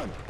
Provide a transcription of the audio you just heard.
on!